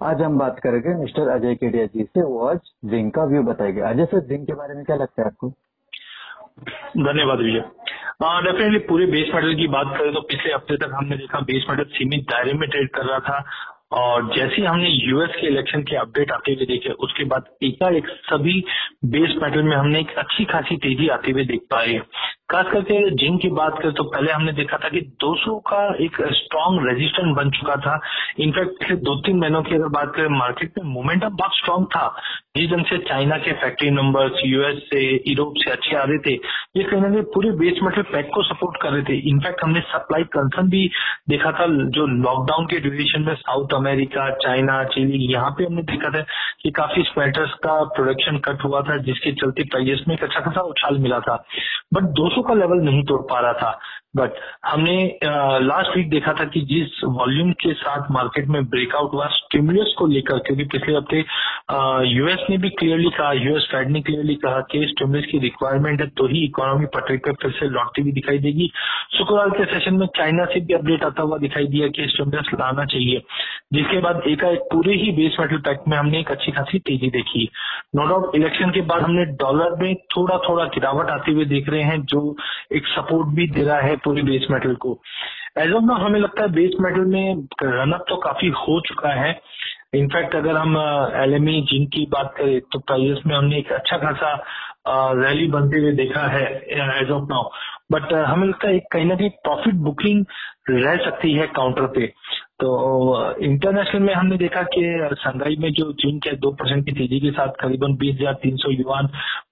आज हम बात करेंगे मिस्टर अजय केडिया जी से, वो आज जिंक का व्यू बताएँगे। अजय सर, जिंक के बारे में क्या लगता है आपको? धन्यवाद भैया। डेफिनेटली पूरे बेस मेटल की बात करें तो पिछले हफ़्ते तक हमने देखा बेस मेटल सीमित दायरे में ट्रेड कर रहा था और जैसे ही हमने यूएस के इलेक्शन के अपडेट आते हुए देखे, उसके बाद एकाएक सभी बेस मेटल में हमने एक अच्छी खासी तेज़ी आते हुए देख पाए। खास करके जिंक की बात करें तो पहले हमने देखा था कि 200 का एक स्ट्रांग रेजिस्टेंस बन चुका था। इनफैक्ट पिछले दो तीन महीनों की अगर बात करें मार्केट में मोमेंटम बहुत स्ट्रांग था। जिस ढंग से चाइना के फैक्ट्री नंबर्स यूएस से यूरोप से अच्छे आ रहे थे, ये कहीं ना कहीं पूरे बेस मेटल पैक को सपोर्ट कर रहे थे। इनफैक्ट हमने सप्लाई कंसर्न भी देखा था जो लॉकडाउन के ड्यूरेशन में साउथ अमेरिका चाइना चिली यहाँ पे हमने देखा था कि काफ़ी स्वेटर्स का प्रोडक्शन कट हुआ था, जिसके चलते प्राइजेस में एक अच्छा खासा उछाल मिला था। बट 200 का लेवल नहीं तोड़ पा रहा था। बट हमने लास्ट वीक देखा था कि जिस वॉल्यूम के साथ मार्केट में ब्रेकआउट हुआ स्टिमुलस को लेकर, क्योंकि पिछले हफ़्ते यूएस ने भी क्लियरली कहा यूएस फेड ने क्लियरली कहा कि स्टिमुलस की रिक्वायरमेंट है तो ही इकोनॉमी पटरी पर फिर से लौटती हुई दिखाई देगी। शुक्रवार के सेशन में चाइना से भी अपडेट आता हुआ दिखाई दिया कि स्टिमुलस लाना चाहिए। जिसके बाद एकाएक पूरे ही बेस मेटल पैक में हमने एक अच्छी खासी तेज़ी देखी। नो डाउट इलेक्शन के बाद हमने डॉलर में थोड़ा थोड़ा गिरावट आते हुए देख रहे हैं, जो एक सपोर्ट भी दे रहा है पूरी बेस मेटल को। एज ऑफ़ नाउ हमें लगता है बेस मेटल में रनअप तो काफ़ी हो चुका है। इनफैक्ट अगर हम एल एम जिंक की बात करें तो प्राइजेस में हमने एक अच्छा खासा रैली बनते हुए देखा है एज ऑफ़ नाउ बट हमें लगता है कहीं ना कहीं प्रॉफिट बुकिंग रह सकती है काउंटर पे। तो इंटरनेशनल में हमने देखा कि संघाई में जो जिंक है दो परसेंट की तेज़ी के साथ करीबन बीस हज़ार तीन सौ युवान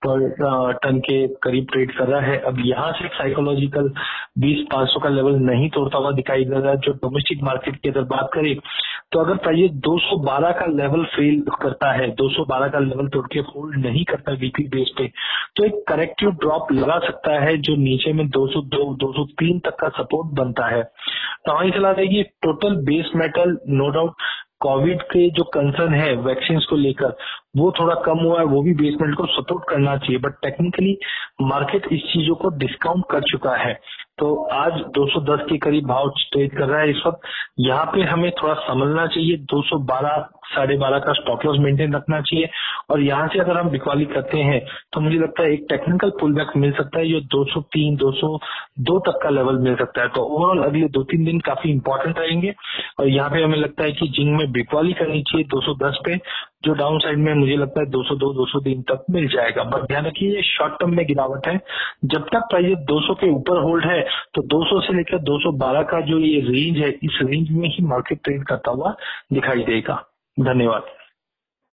पर टन के करीब ट्रेड कर रहा है, अब यहाँ से साइकोलॉजिकल बीस पाँच सौ का लेवल नहीं तोड़ता हुआ दिखाई दे रहा है, जो डोमेस्टिक मार्केट की अगर बात करें तो अगर प्राइस 212 का लेवल फेल करता है 212 का लेवल तोड़ के होल्ड नहीं करता वीकली बेस पे तो एक करेक्टिव ड्रॉप लगा सकता है जो नीचे में 202 203 तक का सपोर्ट बनता है। तो चला रहेगी total base metal no doubt covid के जो कंसर्न है वैक्सीन को लेकर, वो थोड़ा कम हुआ है, वो भी बेसमेंट को सपोर्ट करना चाहिए। बट टेक्निकली मार्केट इस चीज़ों को डिस्काउंट कर चुका है। तो आज 210 के करीब भाव ट्रेड कर रहा है इस वक्त। यहाँ पे हमें थोड़ा समझना चाहिए 212 साढ़े बारह का स्टॉप लॉस मेंटेन रखना चाहिए। और यहाँ से अगर हम बिकवाली करते हैं तो मुझे लगता है एक टेक्निकल पुल बैक मिल सकता है, जो 203 202 तक का लेवल मिल सकता है। तो ओवरऑल अगले दो तीन दिन काफ़ी इंपॉर्टेंट रहेंगे। और यहाँ पे हमें लगता है कि जिंग में बिकवाली करनी चाहिए 210 पे। जो डाउन साइड में मुझे लगता है 202 203 तक मिल जाएगा। बट ध्यान रखिए, ये शॉर्ट टर्म में गिरावट है। जब तक प्राइस 200 के ऊपर होल्ड है तो 200 से लेकर 212 का जो ये रेंज है, इस रेंज में ही मार्केट ट्रेड करता हुआ दिखाई देगा। धन्यवाद।